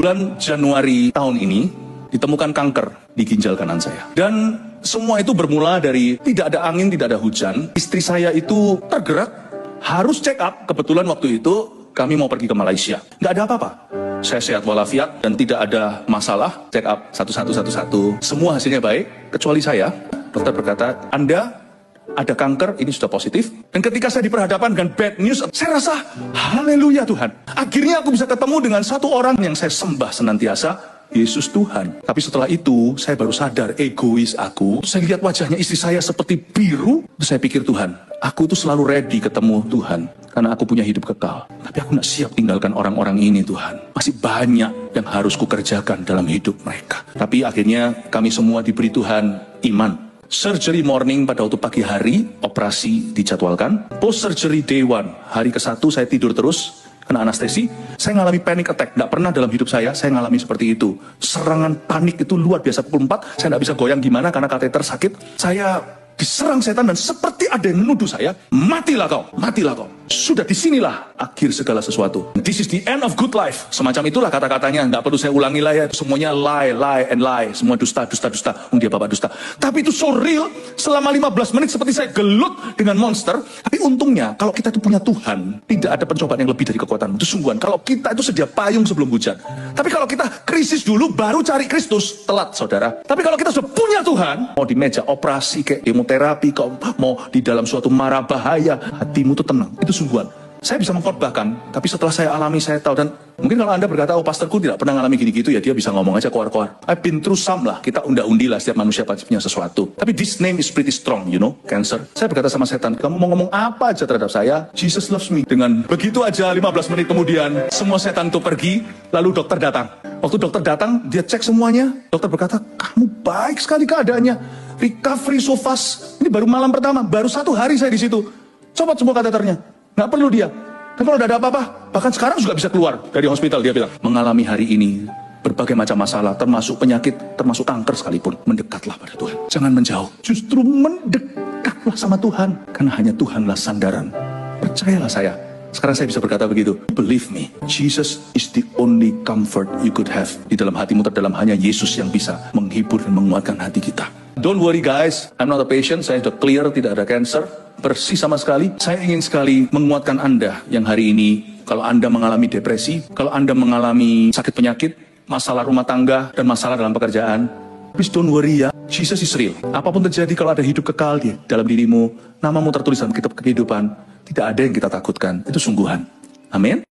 Bulan Januari tahun ini ditemukan kanker di ginjal kanan saya. Dan semua itu bermula dari tidak ada angin, tidak ada hujan. Istri saya itu tergerak, harus check up. Kebetulan waktu itu kami mau pergi ke Malaysia. Nggak ada apa-apa. Saya sehat walafiat dan tidak ada masalah. Check up satu-satu-satu-satu. Semua hasilnya baik, kecuali saya. Dokter berkata, Anda ada kanker, ini sudah positif. Dan ketika saya diperhadapkan dengan bad news, saya rasa, haleluya Tuhan. Akhirnya aku bisa ketemu dengan satu orang yang saya sembah senantiasa, Yesus Tuhan. Tapi setelah itu, saya baru sadar egois aku. Saya lihat wajahnya istri saya seperti biru. Saya pikir Tuhan, aku itu selalu ready ketemu Tuhan. Karena aku punya hidup kekal. Tapi aku tidak siap tinggalkan orang-orang ini Tuhan. Masih banyak yang harus kukerjakan dalam hidup mereka. Tapi akhirnya kami semua diberi Tuhan iman surgery morning pada waktu pagi hari, operasi dijadwalkan. Post surgery day one, hari ke-1 saya tidur terus, kena anestesi. Saya ngalami panic attack, tidak pernah dalam hidup saya, saya ngalami seperti itu. Serangan panik itu luar biasa pukul 4, saya tidak bisa goyang gimana karena kateter sakit. Saya diserang setan dan seperti ada yang menuduh saya, matilah kau, matilah kau. Sudah di sinilah akhir segala sesuatu. This is the end of good life. Semacam itulah kata-katanya. Nggak perlu saya ulangi lah ya. Semuanya lie, lie, and lie. Semua dusta, dusta, dusta. Oh, dia bapak dusta. Tapi itu so real. Selama 15 menit seperti saya gelut dengan monster. Tapi untungnya kalau kita itu punya Tuhan. Tidak ada pencobaan yang lebih dari kekuatan. Itu sungguhan. Kalau kita itu sedia payung sebelum hujan. Tapi kalau kita krisis dulu baru cari Kristus. Telat saudara. Tapi kalau kita sudah punya Tuhan. Mau di meja operasi kayak kemoterapi. Mau di dalam suatu mara bahaya. Hatimu tuh tenang. Itu sungguhan. Saya bisa mengkhotbahkan, tapi setelah saya alami, saya tahu. Dan mungkin kalau Anda berkata, oh pastorku tidak pernah mengalami gini-gitu, ya dia bisa ngomong aja keluar-keluar. I've been through some lah, kita unda-undi lah, setiap manusia pasti punya sesuatu. Tapi this name is pretty strong, you know, cancer. Saya berkata sama setan, kamu mau ngomong apa aja terhadap saya, Jesus loves me. Dengan begitu aja 15 menit kemudian, semua setan itu pergi, lalu dokter datang. Waktu dokter datang, dia cek semuanya, dokter berkata, kamu baik sekali keadaannya. Recovery so fast. Ini baru malam pertama, baru satu hari saya di situ. Copot semua kateternya. Nggak perlu dia. Tapi kalau udah ada apa-apa, bahkan sekarang juga bisa keluar dari hospital, dia bilang. Mengalami hari ini berbagai macam masalah, termasuk penyakit, termasuk kanker sekalipun. Mendekatlah pada Tuhan. Jangan menjauh. Justru mendekatlah sama Tuhan. Karena hanya Tuhanlah sandaran. Percayalah saya. Sekarang saya bisa berkata begitu. Believe me, Jesus is the only comfort you could have. Di dalam hatimu terdalam hanya Yesus yang bisa menghibur dan menguatkan hati kita. Don't worry guys, I'm not a patient, saya sudah clear, tidak ada cancer bersih sama sekali. Saya ingin sekali menguatkan Anda yang hari ini, kalau Anda mengalami depresi, kalau Anda mengalami sakit penyakit, masalah rumah tangga, dan masalah dalam pekerjaan, please don't worry ya, Jesus is real. Apa pun terjadi kalau ada hidup kekal di dalam dirimu, namamu tertulis dalam kitab kehidupan, tidak ada yang kita takutkan. Itu sungguhan. Amin.